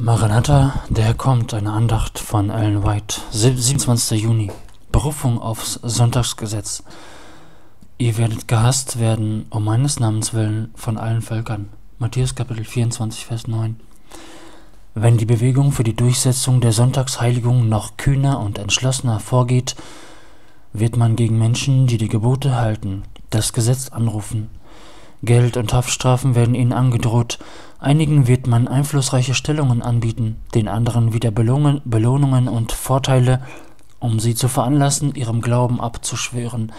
Maranatha, der kommt, eine Andacht von Ellen White, 27. Juni. Berufung aufs Sonntagsgesetz. Ihr werdet gehasst werden, um meines Namens willen, von allen Völkern. Matthäus Kapitel 24, Vers 9. Wenn die Bewegung für die Durchsetzung der Sonntagsheiligung noch kühner und entschlossener vorgeht, wird man gegen Menschen, die die Gebote halten, das Gesetz anrufen. Geld und Haftstrafen werden ihnen angedroht, Einigen wird man einflussreiche Stellungen anbieten, den anderen wieder Belohnungen, und Vorteile, um sie zu veranlassen, ihrem Glauben abzuschwören.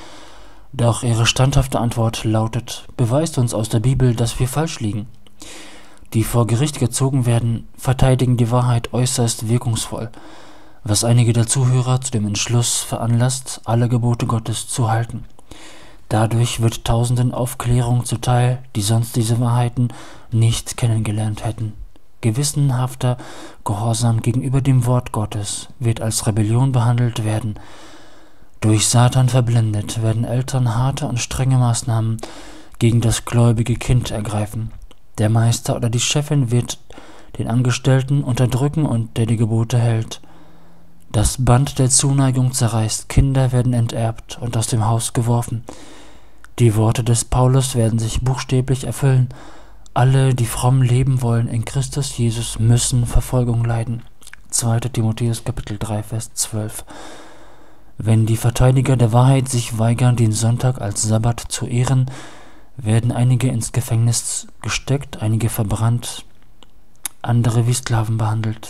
Doch ihre standhafte Antwort lautet, beweist uns aus der Bibel, dass wir falsch liegen. Die vor Gericht gezogen werden, verteidigen die Wahrheit äußerst wirkungsvoll, was einige der Zuhörer zu dem Entschluss veranlasst, alle Gebote Gottes zu halten. Dadurch wird Tausenden Aufklärung zuteil, die sonst diese Wahrheiten nicht kennengelernt hätten. Gewissenhafter Gehorsam gegenüber dem Wort Gottes wird als Rebellion behandelt werden. Durch Satan verblendet werden Eltern harte und strenge Maßnahmen gegen das gläubige Kind ergreifen. Der Meister oder die Chefin wird den Angestellten unterdrücken und der die Gebote hält. Das Band der Zuneigung zerreißt, Kinder werden enterbt und aus dem Haus geworfen. Die Worte des Paulus werden sich buchstäblich erfüllen. Alle, die fromm leben wollen in Christus Jesus, müssen Verfolgung leiden. 2. Timotheus Kapitel 3 Vers 12. Wenn die Verteidiger der Wahrheit sich weigern, den Sonntag als Sabbat zu ehren, werden einige ins Gefängnis gesteckt, einige verbrannt, andere wie Sklaven behandelt.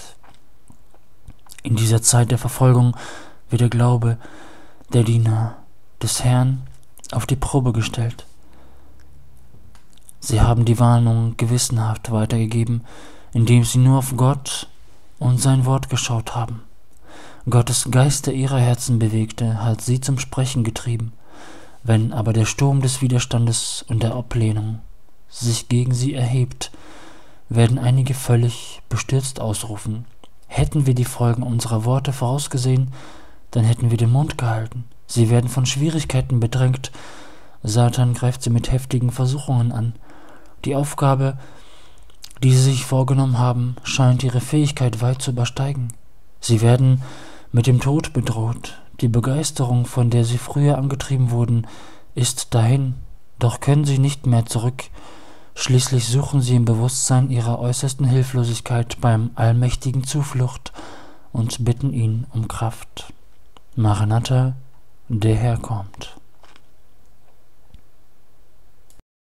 In dieser Zeit der Verfolgung wird der Glaube der Diener des Herrn auf die Probe gestellt. Sie haben die Warnung gewissenhaft weitergegeben, indem sie nur auf Gott und sein Wort geschaut haben. Gottes Geist, der ihre Herzen bewegte, hat sie zum Sprechen getrieben. Wenn aber der Sturm des Widerstandes und der Ablehnung sich gegen sie erhebt, werden einige völlig bestürzt ausrufen. Hätten wir die Folgen unserer Worte vorausgesehen, dann hätten wir den Mund gehalten. Sie werden von Schwierigkeiten bedrängt. Satan greift sie mit heftigen Versuchungen an. Die Aufgabe, die sie sich vorgenommen haben, scheint ihre Fähigkeit weit zu übersteigen. Sie werden mit dem Tod bedroht. Die Begeisterung, von der sie früher angetrieben wurden, ist dahin, doch können sie nicht mehr zurück. Schließlich suchen sie im Bewusstsein ihrer äußersten Hilflosigkeit beim Allmächtigen Zuflucht und bitten ihn um Kraft. Maranatha, der Herr kommt.